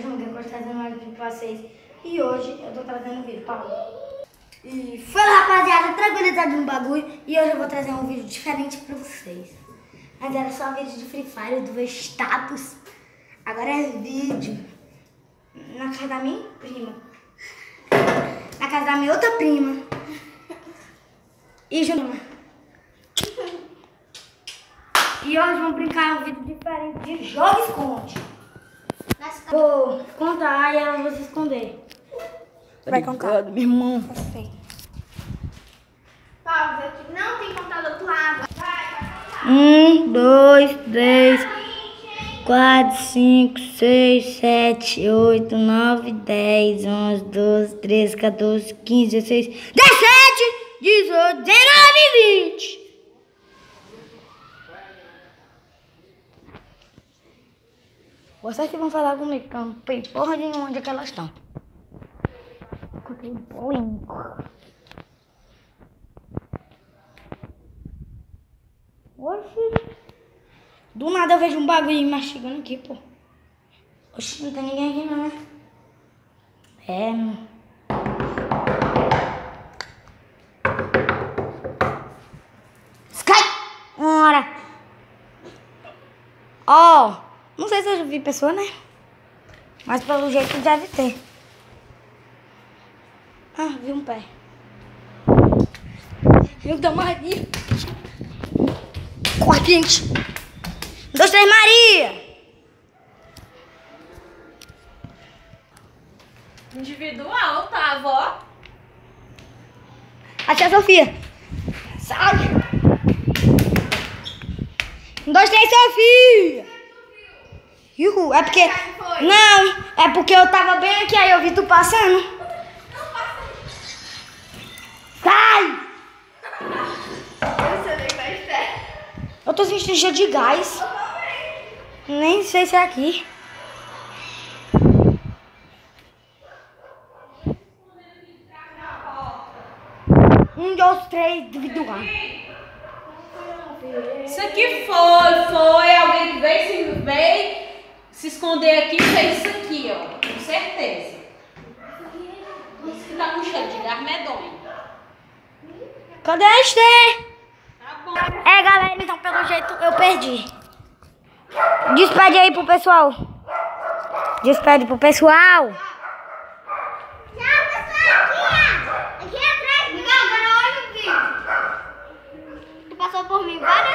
é João Guilherme trazendo mais vídeo pra vocês. E hoje eu tô trazendo um vídeo, Paulo. E fala rapaziada, tranquilidade no bagulho. E hoje eu vou trazer um vídeo diferente pra vocês. Mas era só vídeo de Free Fire, do status. Agora é vídeo na casa da minha prima. Na casa da minha outra prima. E Júnior. E hoje vamos brincar um vídeo diferente de jogo esconde. Vou contar e ela vai se esconder. Vai contar. meu irmão. Pausa, aqui não tem contar do outro lado. Vai, vai contar. Um, dois, três, quatro, cinco, seis, sete, oito, nove, dez, onze, doze, treze, 14, 15, 16, 17, 18, 19 e Vocês que vão falar comigo, que eu não sei porra nenhuma onde é que elas estão. Oxi. Do nada eu vejo um bagulho mastigando aqui, pô. Oxi, não tem ninguém aqui não, né? É, não. Sky! Ora! Ó, não sei se eu já vi pessoa, né? Mas pelo jeito deve ter. Ah, vi um pé. Eu da Maria. Corrente. Um, dois, três, Maria. Individual, tá, avó? A tia Sofia. Sai. Um, dois, três, Sofia. Uhul. É porque... Não, é porque eu tava bem aqui, aí eu vi tu passando. Sai! Eu tô sentindo cheio de gás. Nem sei se é aqui. Um, dois, três, individual. Isso aqui foi, foi. Alguém que veio se, veio esconder aqui fez é isso aqui, ó. Com certeza. Isso que tá com cheiro de garmedonho. Cadê a Tá bom. É, galera, então pelo jeito eu perdi. Despede aí pro pessoal. Despede pro pessoal. Aqui atrás, não, agora olha o vídeo. Tu passou por mim várias